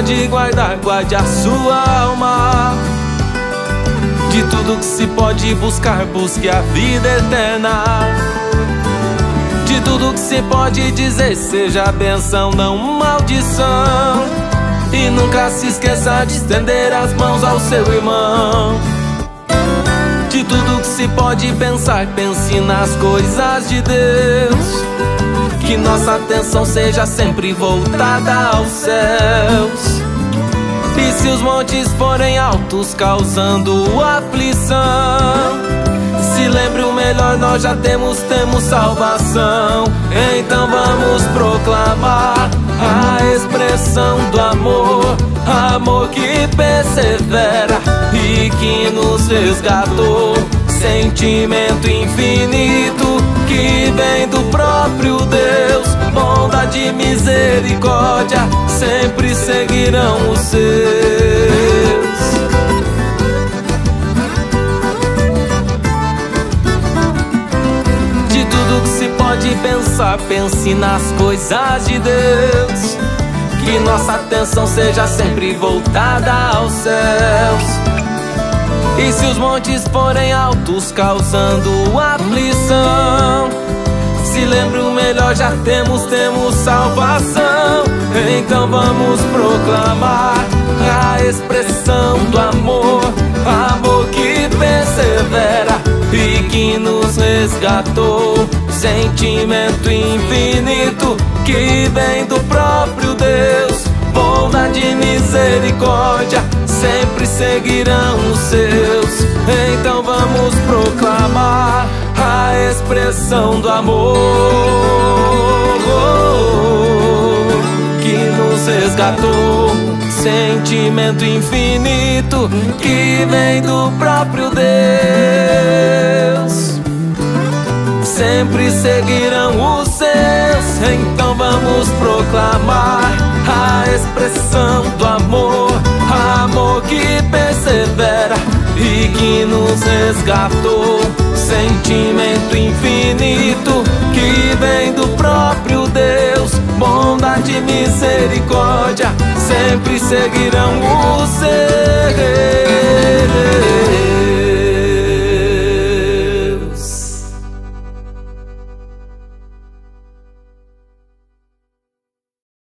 pode guardar, guarde a sua alma. De tudo que se pode buscar, busque a vida eterna. De tudo que se pode dizer, seja benção, não maldição. E nunca se esqueça de estender as mãos ao seu irmão. De tudo que se pode pensar, pense nas coisas de Deus. Que nossa atenção seja sempre voltada aos céus. E se os montes forem altos, causando aflição, se lembre o melhor, nós já temos, temos salvação. Então vamos proclamar a expressão do amor, amor que persevera e que nos resgatou. Sentimento infinito bondade e misericórdia sempre seguirão os seus. De tudo que se pode pensar, pense nas coisas de Deus. Que nossa atenção seja sempre voltada aos céus. E se os montes forem altos, causando aflição, se lembre o melhor, já temos, temos salvação. Então vamos proclamar a expressão do amor, amor que persevera e que nos resgatou. Sentimento infinito que vem do próprio Deus, bondade e misericórdia sempre seguirão os seus. Então vamos proclamar expressão do amor que nos resgatou. Sentimento infinito que vem do próprio Deus. Sempre seguirão os seus. Então vamos proclamar a expressão do amor amor que persevera e que nos resgatou. Sentimento infinito que vem do próprio Deus, bondade e misericórdia sempre seguirão o ser.